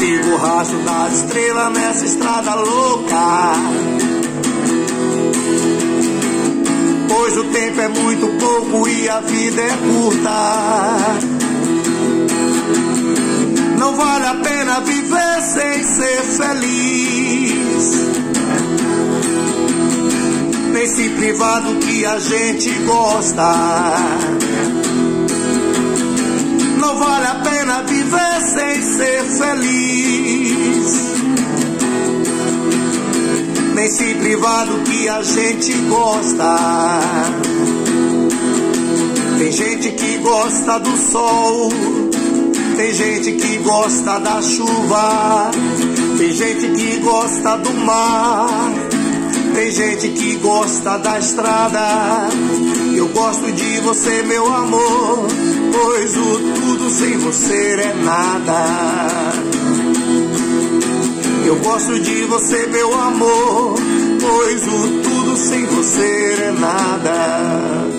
debaixo das estrelas nessa estrada louca. Pois o tempo é muito pouco e a vida é curta. Não vale a pena viver sem ser feliz. Nem se privar do que a gente gosta. A pena viver sem ser feliz. Nem se privar do que a gente gosta. Tem gente que gosta do sol. Tem gente que gosta da chuva. Tem gente que gosta do mar. Tem gente que gosta da estrada. Eu gosto de você, meu amor. Pois o sem você é nada. Eu gosto de você, meu amor. Pois o tudo sem você é nada.